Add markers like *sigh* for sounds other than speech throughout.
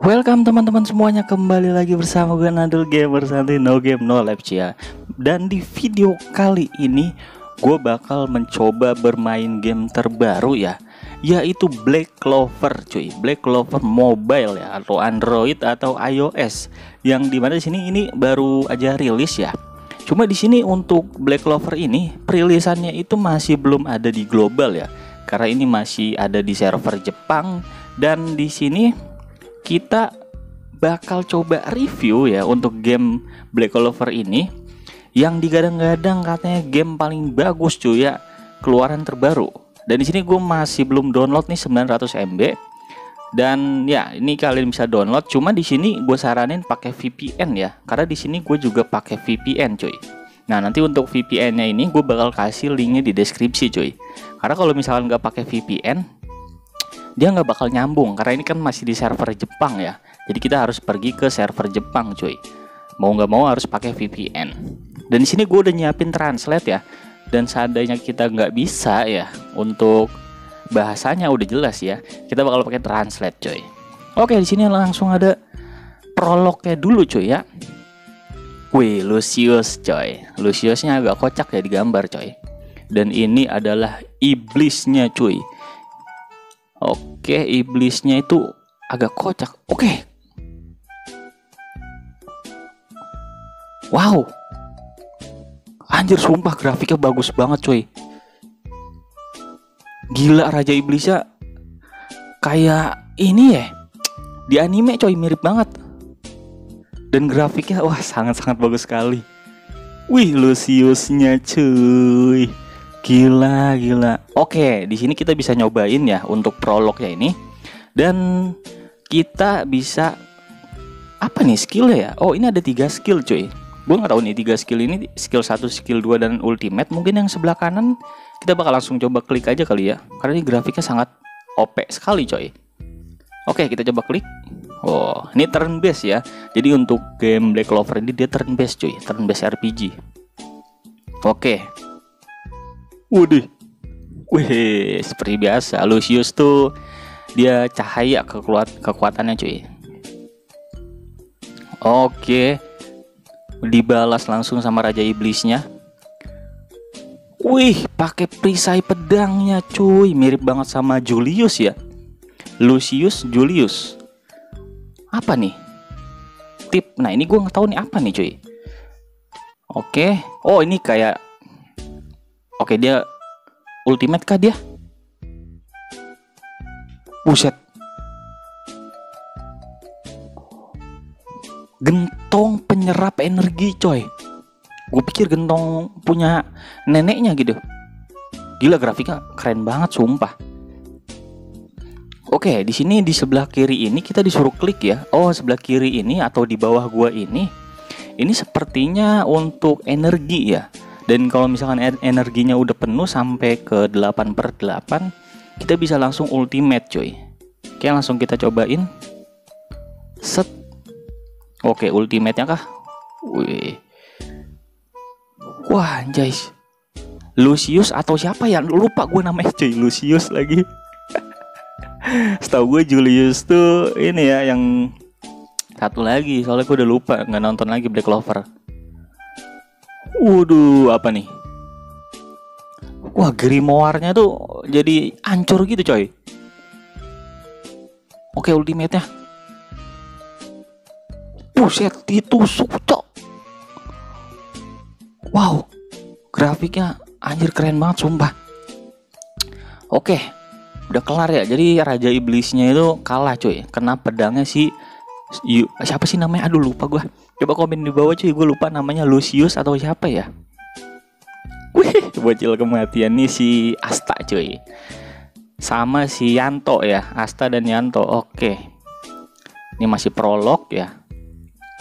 Welcome teman-teman semuanya. Kembali lagi bersama gue Nadul Gamer Santai No Game No Life ya Dan di video kali ini gue bakal mencoba bermain game terbaru ya Yaitu Black Clover cuy. Black Clover Mobile ya atau Android atau iOS. Yang di mana di sini ini baru aja rilis ya. Cuma di sini untuk Black Clover ini perilisannya itu masih belum ada di global ya. Karena ini masih ada di server Jepang. Dan di sini kita bakal coba review ya untuk game Black Clover ini yang digadang-gadang katanya game paling bagus cuy ya keluaran terbaru. Dan di sini gue masih belum download nih 900 MB. Dan ya ini kalian bisa download. Cuma di sini gue saranin pakai VPN ya, karena di sini gue juga pakai VPN cuy. Nah nanti untuk VPN-nya ini gue bakal kasih linknya di deskripsi cuy. Karena kalau misalkan nggak pakai VPN, dia nggak bakal nyambung karena ini kan masih di server Jepang ya. Jadi kita harus pergi ke server Jepang, cuy. Mau nggak mau harus pakai VPN. Dan di sini gue udah nyiapin translate ya. Dan seandainya kita nggak bisa ya untuk bahasanya udah jelas ya, kita bakal pakai translate, cuy. Oke, di sini langsung ada prolognya dulu, cuy ya. Wih, Lucius, coy. Luciusnya agak kocak ya digambar, coy. Dan ini adalah iblisnya, cuy Oke, iblisnya itu agak kocak. Oke. Wow. Anjir sumpah grafiknya bagus banget cuy. Gila Raja Iblisnya kayak ini ya. Di anime coy mirip banget. Dan grafiknya wah sangat-sangat bagus sekali. Wih, Luciusnya cuy. Gila, gila. Oke, di sini kita bisa nyobain ya untuk prolognya ini. Dan kita bisa apa nih skill ya? Oh, ini ada tiga skill, cuy. Gue nggak tahu nih tiga skill ini skill satu, skill 2 dan ultimate. Mungkin yang sebelah kanan kita bakal langsung coba klik aja kali ya. Karena ini grafiknya sangat OP sekali, coy. Oke, kita coba klik. Oh, ini turn based ya. Jadi untuk game Black Clover ini dia turn based, cuy. Turn based RPG. Oke, Waduh. Wih, seperti biasa, Lucius tuh dia cahaya kekuat kekuatannya cuy. Oke. Dibalas langsung sama Raja Iblisnya. Wih, pakai perisai pedangnya cuy, mirip banget sama Julius ya. Lucius Julius. Apa nih? Tip. Nah, ini gue nggak tahu nih apa nih cuy. Oke. Oh, ini kayak Oke dia ultimate kah dia? Buset. Gentong penyerap energi coy. Gue pikir gentong punya neneknya gitu. Gila grafiknya keren banget sumpah. Oke, di sini di sebelah kiri ini kita disuruh klik ya. Oh, sebelah kiri ini atau di bawah gua ini ini sepertinya untuk energi ya dan kalau misalkan energinya udah penuh sampai ke 8 per 8 kita bisa langsung ultimate coy oke langsung kita cobain. Set. Oke ultimate nya kah? Wih. Wah guys Lucius atau siapa ya? Lupa gue namanya coy Lucius lagi. *laughs* Setahu gue Julius tuh ini ya yang satu lagi. Soalnya gue udah lupa nggak nonton lagi Black Clover Waduh, apa nih? Wah, grimoire-nya tuh jadi hancur gitu, coy. Oke, ultimate-nya. Buset, ditusuk, cok. Wow, grafiknya anjir keren banget, sumpah. Oke, udah kelar ya. Jadi Raja Iblisnya itu kalah, coy. Kena pedangnya si... Siapa sih namanya? Aduh, lupa gue Coba komen di bawah cuy, gue lupa namanya Lucius atau siapa ya. Wih, bocil kematian nih si Asta cuy. Sama si Yanto ya, Asta dan Yanto. Oke. Ini masih prolog ya.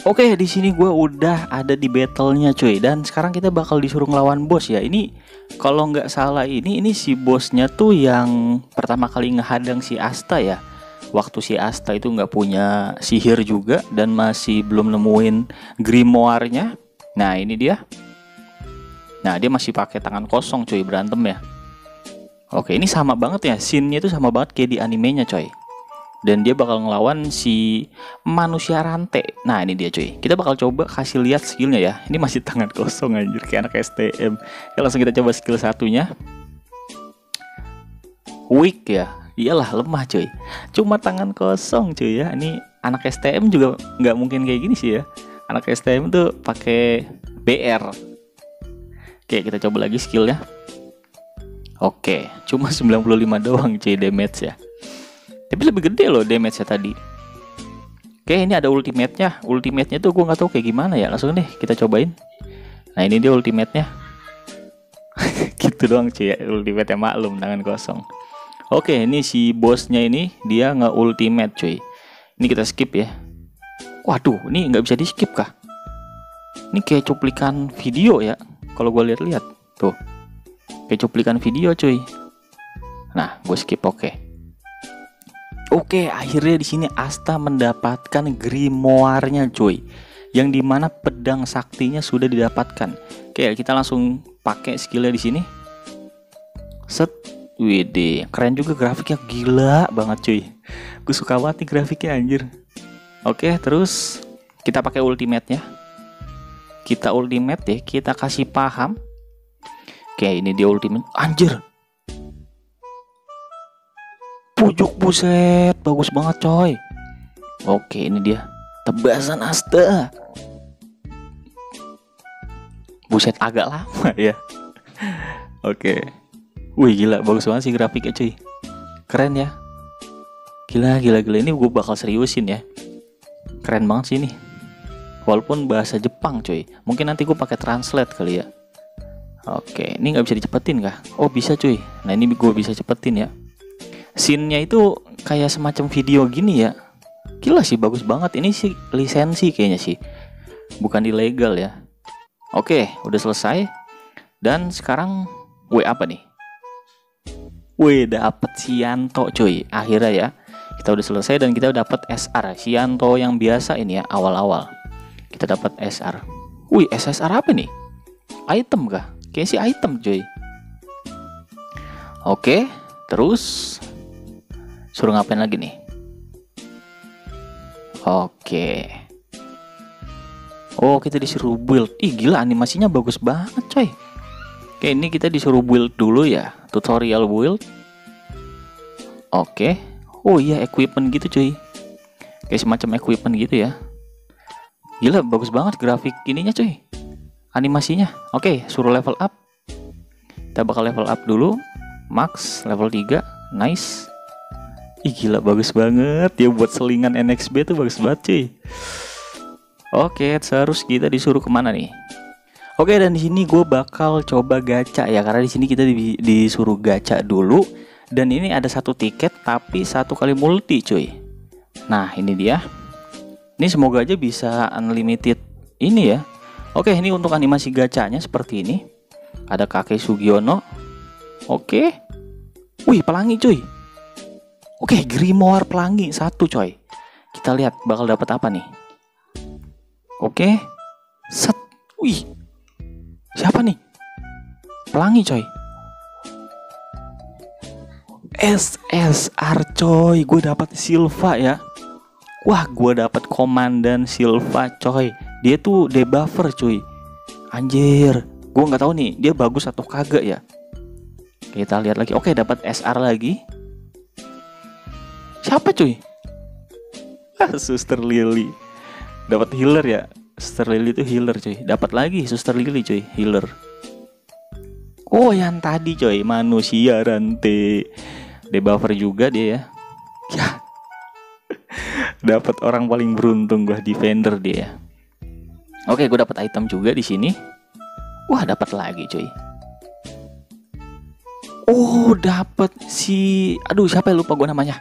Oke, di sini gue udah ada di battlenya cuy dan sekarang kita bakal disuruh ngelawan bos ya. Ini kalau nggak salah ini ini si bosnya tuh yang pertama kali ngehadang si Asta ya waktu si Asta itu nggak punya sihir juga dan masih belum nemuin grimoire-nya. Nah, ini dia. Nah, dia masih pakai tangan kosong cuy berantem ya. Oke, ini sama banget ya. Scene-nya itu sama banget kayak di animenya coy. dan dia bakal ngelawan si manusia rantai. Nah ini dia cuy. Kita bakal coba kasih lihat skillnya ya. Ini masih tangan kosong anjir kayak anak STM. Ya, langsung kita coba skill satunya. Weak ya. Iyalah lemah cuy. Cuma tangan kosong cuy ya. Ini anak STM juga nggak mungkin kayak gini sih ya. Anak STM tuh pakai BR. Oke kita coba lagi skillnya. Oke, cuma *laughs* 95 doang cuy damage ya. Tapi lebih gede loh damage-nya tadi. Oke, ini ada ultimate-nya. Ultimate-nya tuh gue nggak tahu kayak gimana ya. Langsung deh kita cobain. Nah, ini dia ultimate-nya. *laughs* gitu doang cuy ya. Ultimate-nya maklum tangan kosong. Oke, ini si bosnya ini dia nggak ultimate cuy. Ini kita skip ya. Waduh, ini nggak bisa di skip kah? Ini kayak cuplikan video ya. Kalau gue lihat-lihat tuh, kayak cuplikan video cuy. Nah, gue skip oke. Oke, akhirnya di sini Asta mendapatkan grimoire-nya, cuy. Yang di mana pedang saktinya sudah didapatkan. Oke, kita langsung pakai skillnya di sini. Set, wede, keren juga grafiknya gila banget, cuy. Gue suka banget nih grafiknya anjir. Oke, terus kita pakai ultimate-nya. Kita ultimate ya, kita kasih paham. Oke, ini dia ultimate. Anjir, pucuk buset bagus banget coy oke ini dia tebasan asta buset agak lama *laughs* ya oke wih gila bagus banget sih grafiknya cuy keren ya gila gila gila ini gue bakal seriusin ya keren banget sih ini walaupun bahasa Jepang cuy mungkin nanti gue pakai translate kali ya Oke, ini nggak bisa dicepetin kah? Oh bisa cuy. Nah ini gue bisa cepetin ya scene-nya itu kayak semacam video gini ya. Gila sih bagus banget. Ini sih lisensi kayaknya sih. Bukan ilegal ya. Oke, udah selesai. Dan sekarang W apa nih? W dapet Sianto cuy. Akhirnya ya. Kita udah selesai dan kita dapet SR. Sianto yang biasa ini ya awal-awal. Kita dapat SR. Wih, SSR apa nih? Item kah? Kayak sih item cuy. Oke, terus Suruh ngapain lagi nih? Oke. Oh, kita disuruh build. Ih, gila animasinya bagus banget, coy. Oke, ini kita disuruh build dulu ya. Tutorial build. Oke. Oh iya, equipment gitu, cuy. Kayak semacam equipment gitu ya. Gila, bagus banget grafik ininya, cuy. Animasinya. Oke, suruh level up. Kita bakal level up dulu. Max level 3. Nice. Ih gila bagus banget ya buat selingan NXB tuh bagus banget cuy. Oke, terus kita disuruh ke mana nih? Oke, dan di sini gue bakal coba gacha ya karena di sini kita di, disuruh gacha dulu dan ini ada satu tiket tapi satu kali multi cuy. Nah, ini dia. Ini semoga aja bisa unlimited ini ya. Oke, ini untuk animasi gacanya seperti ini. Ada kakek Sugiono. Oke. Wih, pelangi cuy. Oke, Grimoire Pelangi satu coy. Kita lihat bakal dapat apa nih. Oke. Set. Wih. Siapa nih? Pelangi coy. SSR coy, gue dapat Silva ya. Wah, gue dapat komandan Silva coy. Dia tuh debuffer coy. Anjir, gue nggak tahu nih dia bagus atau kagak ya. Kita lihat lagi. Oke, dapat SR lagi. Siapa cuy? *laughs* Suster Lily. Dapat healer ya. Suster Lily itu healer cuy. Dapat lagi Suster Lily cuy, healer. Oh, yang tadi coy, manusia rantai. Debuffer juga dia ya. Ya. *laughs* dapat orang paling beruntung gua defender dia ya. Oke, gue dapat item juga di sini. Wah, dapat lagi cuy. Oh, dapat si aduh siapa ya lupa gue namanya.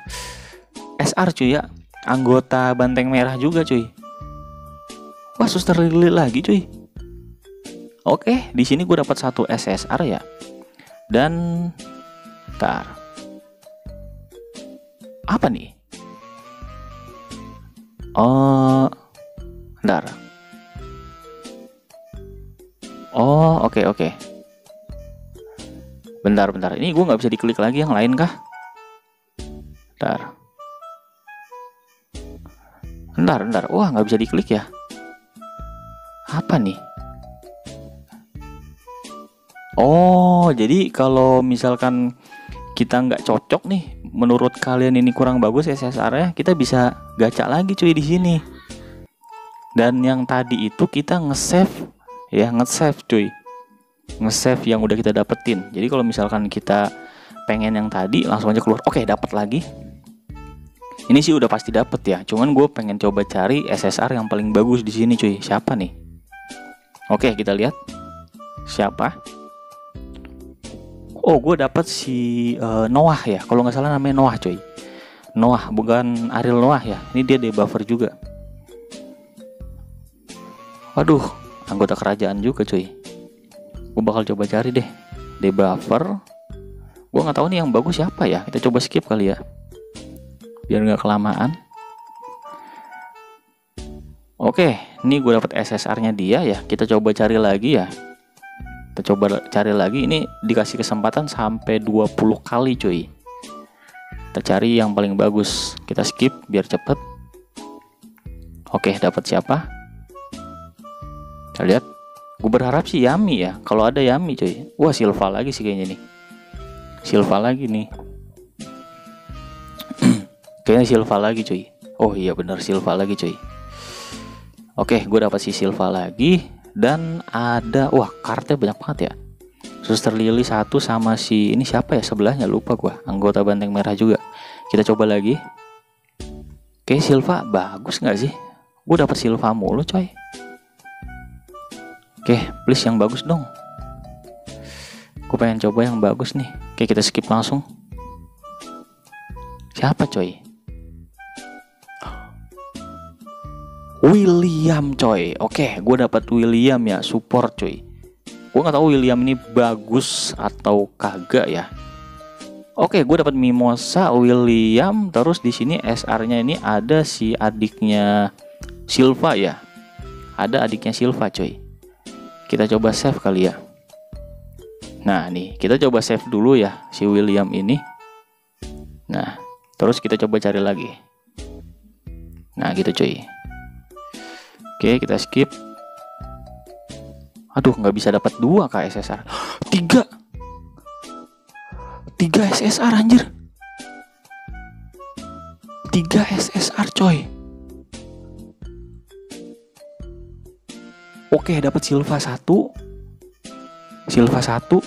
SR cuy ya anggota Banteng Merah juga cuy wah suster Lili lagi cuy. Oke di sini gue dapat satu SSR ya. Dan tar apa nih? Oh bentar. Oh oke okay, oke. Okay. bentar bentar. Ini gue nggak bisa diklik lagi yang lain kah? Bentar. Bentar, bentar. Wah, nggak bisa diklik ya. Apa nih? Oh, jadi kalau misalkan kita nggak cocok nih, menurut kalian ini kurang bagus SSR-nya, kita bisa gacha lagi cuy di sini. Dan yang tadi itu kita nge-save ya, nge-save cuy. Nge-save yang udah kita dapetin. Jadi kalau misalkan kita pengen yang tadi langsung aja keluar. Oke, dapat lagi. Ini sih udah pasti dapet ya. Cuman gue pengen coba cari SSR yang paling bagus di sini cuy. Siapa nih? Oke, kita lihat. Siapa? Oh, gue dapet si uh, Noah ya. Kalau nggak salah namanya Noah cuy. Noah bukan Ariel Noah ya. Ini dia debuffer juga. Waduh, anggota kerajaan juga cuy. Gue bakal coba cari deh. Debuffer. Gue nggak tahu nih yang bagus siapa ya. Kita coba skip kali ya biar nggak kelamaan oke ini gue dapat SSR nya dia ya. Kita coba cari lagi ya. Kita coba cari lagi. Ini dikasih kesempatan sampai 20 kali cuy. Kita cari yang paling bagus. Kita skip biar cepet. Oke dapat siapa? Kita lihat. Gue berharap sih Yami ya. Kalau ada Yami cuy. Wah Silva lagi sih kayaknya nih. Silva lagi nih. *clears throat* Kayaknya Silva lagi cuy. Oh iya bener Silva lagi cuy. Oke, gue dapat si Silva lagi dan ada wah kartnya banyak banget ya. Suster Lily satu sama si ini siapa ya sebelahnya lupa gue. Anggota banteng merah juga. Kita coba lagi. Oke Silva bagus nggak sih? Gue dapat Silva mulu coy. Oke, please yang bagus dong. Gue pengen coba yang bagus nih. Oke, kita skip langsung. Siapa coy? William coy. Oke gue dapat William ya support coy. Gue nggak tahu William ini bagus atau kagak ya. Oke gue dapat Mimosa William. Terus di sini SR nya ini ada si adiknya Silva ya. Ada adiknya Silva coy. Kita coba save kali ya. Nah nih kita coba save dulu ya Si William ini. Nah terus kita coba cari lagi. Nah gitu cuy Oke, kita skip. Aduh, nggak bisa dapat dua kak SSR. *gasps* Tiga. Tiga SSR anjir. Tiga SSR coy. Oke, dapat Silva satu. Silva satu.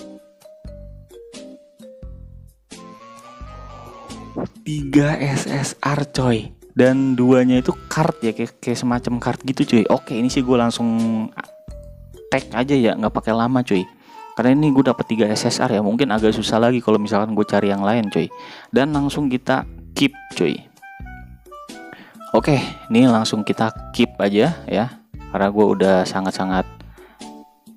Tiga SSR coy dan duanya itu card ya kayak, kayak semacam card gitu cuy. Oke ini sih gue langsung tag aja ya nggak pakai lama cuy. Karena ini gue dapet 3 SSR ya mungkin agak susah lagi kalau misalkan gue cari yang lain cuy. Dan langsung kita keep cuy. Oke ini langsung kita keep aja ya karena gue udah sangat-sangat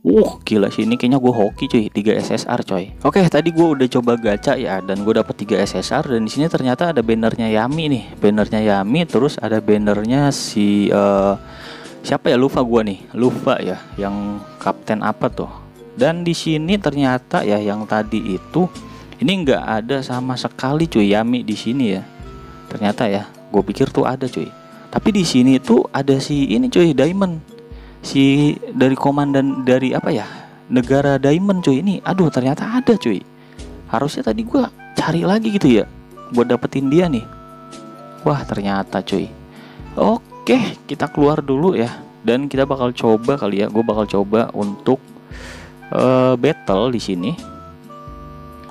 Uh, gila sih ini kayaknya gue hoki cuy, 3 SSR coy. Oke, tadi gue udah coba gacha ya dan gue dapet 3 SSR dan di sini ternyata ada bannernya Yami nih. Bannernya Yami terus ada bannernya si uh, siapa ya lupa gue nih. Lupa ya yang kapten apa tuh. Dan di sini ternyata ya yang tadi itu ini nggak ada sama sekali cuy Yami di sini ya. Ternyata ya, gue pikir tuh ada cuy. Tapi di sini tuh ada si ini cuy Diamond si dari komandan dari apa ya? Negara Diamond cuy. Ini aduh ternyata ada cuy. Harusnya tadi gue cari lagi gitu ya buat dapetin dia nih. Wah ternyata cuy. Oke kita keluar dulu ya. Dan kita bakal coba kali ya. Gue bakal coba untuk uh, battle di sini.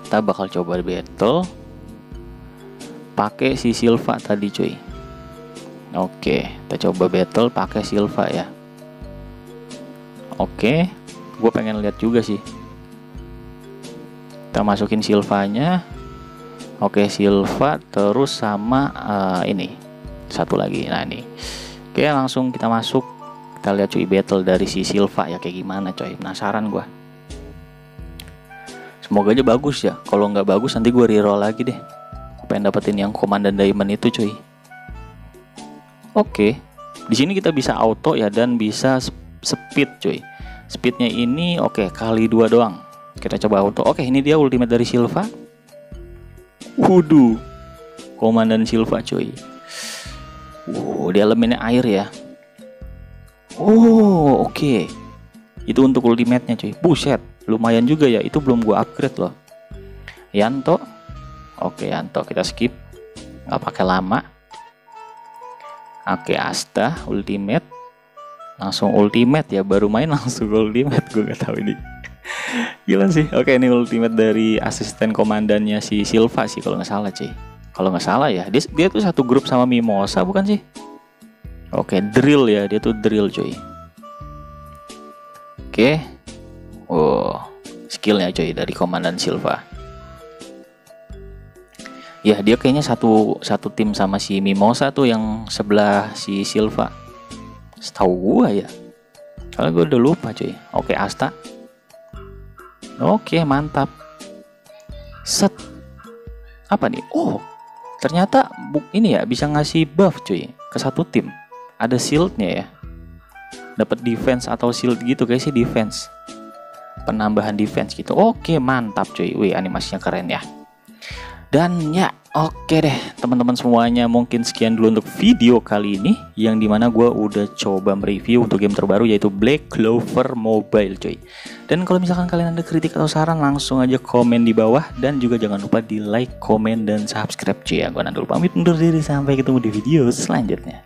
Kita bakal coba battle pakai si Silva tadi cuy. Oke kita coba battle pakai Silva ya Oke, gue pengen lihat juga sih. Kita masukin Silvanya. Oke, Silva terus sama uh, ini. Satu lagi. Nah, ini. Oke, langsung kita masuk. Kita lihat cuy battle dari si Silva ya kayak gimana coy. Penasaran gue. Semoga aja bagus ya. Kalau nggak bagus nanti gue reroll lagi deh. Pengen dapetin yang komandan diamond itu cuy. Oke. Di sini kita bisa auto ya dan bisa speed cuy speednya ini oke okay, kali dua doang kita coba auto oke okay, ini dia ultimate dari Silva Wudu komandan Silva cuy Oh, di elemennya air ya. Oh, oke. Okay. Itu untuk ultimate-nya cuy. Buset, lumayan juga ya. Itu belum gua upgrade loh. Yanto. Oke, Yanto kita skip. Nggak pakai lama. Oke, Asta ultimate. Langsung ultimate ya, baru main *laughs* langsung ultimate. Gue gak tahu ini. Gila sih. Oke, ini ultimate dari asisten komandannya si Silva sih kalau nggak salah, cuy. Kalau nggak salah ya, dia dia tuh satu grup sama Mimosa bukan sih? Oke, drill ya, dia tuh drill cuy. Oke. Oh, skillnya cuy dari komandan Silva. Ya, dia kayaknya satu satu tim sama si Mimosa tuh yang sebelah si Silva. Setahu gua ya. Kalau gue udah lupa cuy. Oke, Asta. Oke, mantap. Set. Apa nih? Oh, Ternyata buk ini ya bisa ngasih buff cuy ke satu tim. Ada shieldnya ya. Dapat defense atau shield gitu kayak sih defense. Penambahan defense gitu. Oke mantap cuy. Wih animasinya keren ya. Dan ya oke deh teman-teman semuanya mungkin sekian dulu untuk video kali ini yang di mana gue udah coba mereview untuk game terbaru yaitu Black Clover Mobile cuy. Dan kalau misalkan kalian ada kritik atau saran langsung aja komen di bawah dan juga jangan lupa di like, komen, dan subscribe cuy ya. Gue Nandul pamit undur diri sampai ketemu di video selanjutnya.